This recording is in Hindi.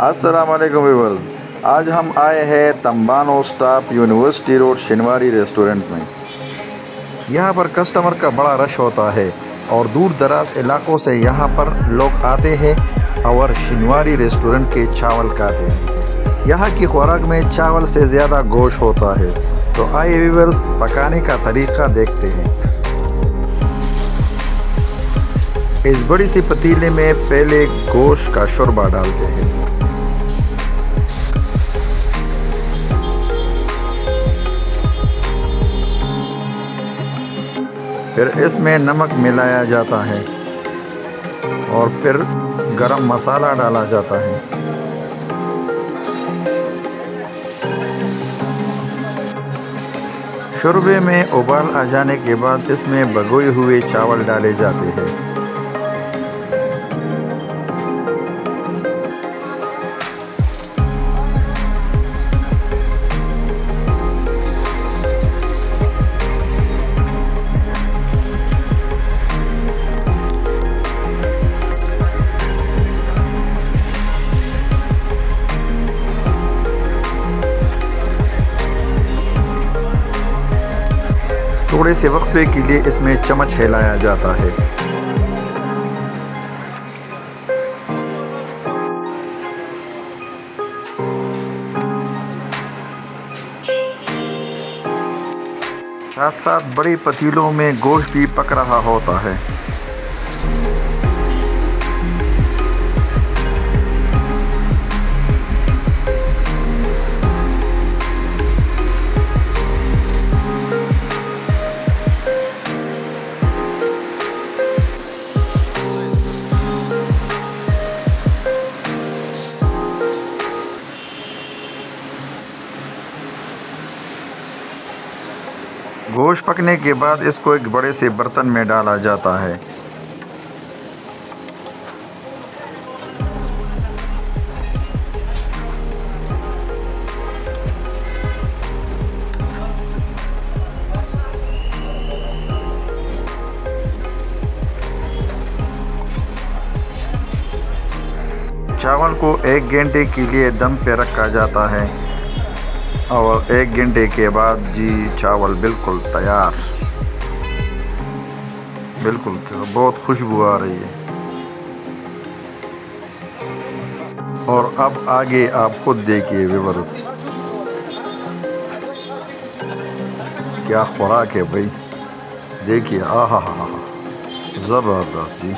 अस्सलाम वालेकुम व्यूवर्स आज हम आए हैं तम्बानो staff university road Shinwari restaurant में। यहाँ पर कस्टमर का बड़ा रश होता है और दूर दराज इलाकों से यहाँ पर लोग आते हैं और शिनवारी रेस्टोरेंट के चावल खाते हैं। यहाँ की खुराक में चावल से ज़्यादा गोश होता है। तो आए व्यूवर्स पकाने का तरीका देखते हैं। इस बड़ी सी पतीले में पहले गोश का शोरबा डालते हैं। फिर इसमें नमक मिलाया जाता है और फिर गरम मसाला डाला जाता है। शुरबे में उबाल आ जाने के बाद इसमें भगोए हुए चावल डाले जाते हैं। थोड़े से वक्फे के लिए इसमें चम्मच हिलाया जाता है। साथ साथ बड़ी पतीलों में गोश्त भी पक रहा होता है। गोश्त पकने के बाद इसको एक बड़े से बर्तन में डाला जाता है। चावल को एक घंटे के लिए दम पे रखा जाता है। और एक घंटे के बाद जी चावल बिल्कुल तैयार। बिल्कुल, बहुत खुशबू आ रही है। और अब आगे आप खुद देखिए विवर्स क्या खुराक है भाई। देखिए आ हा हा हा ज़बरदस्त जी।